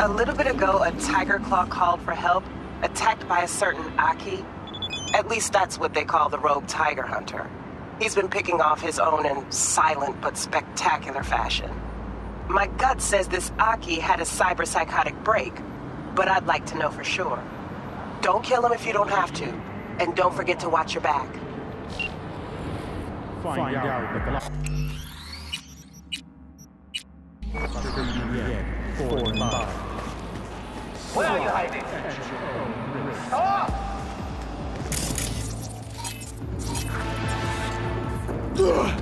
A little bit ago, a Tyger Claw called for help, attacked by a certain Aki. At least that's what they call the rogue tiger hunter. He's been picking off his own in silent but spectacular fashion. My gut says this Aki had a cyberpsychotic break, but I'd like to know for sure. Don't kill him if you don't have to, and don't forget to watch your back. Find out the Where are you hiding? Stop!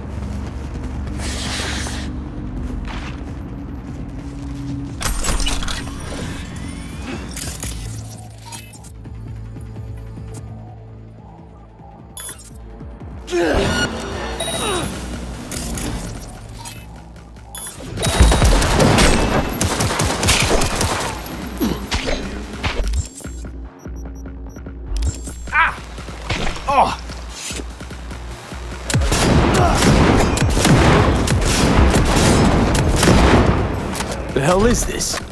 The hell is this?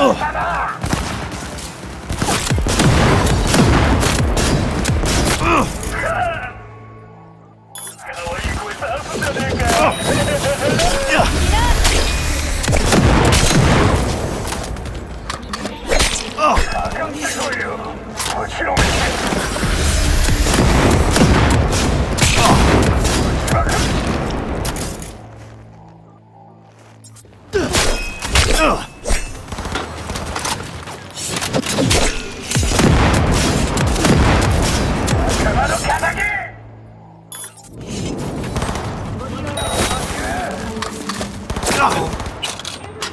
Oh.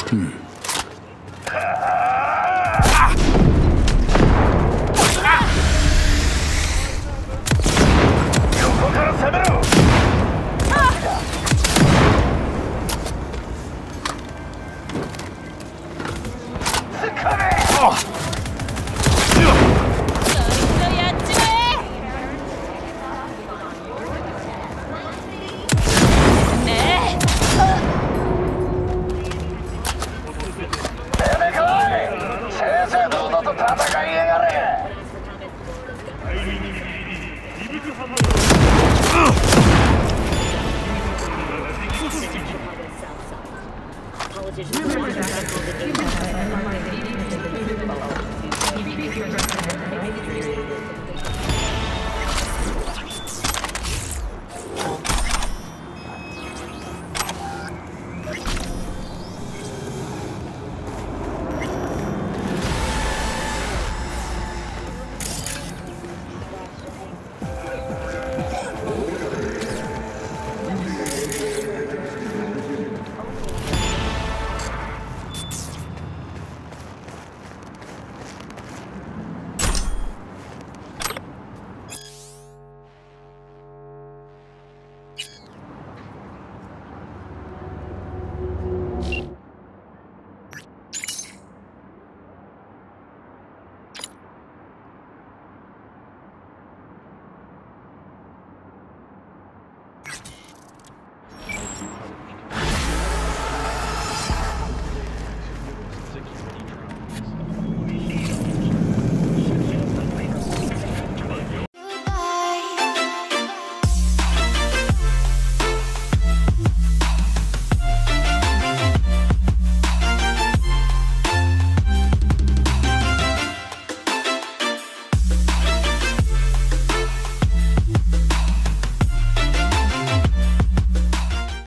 Hmm. Human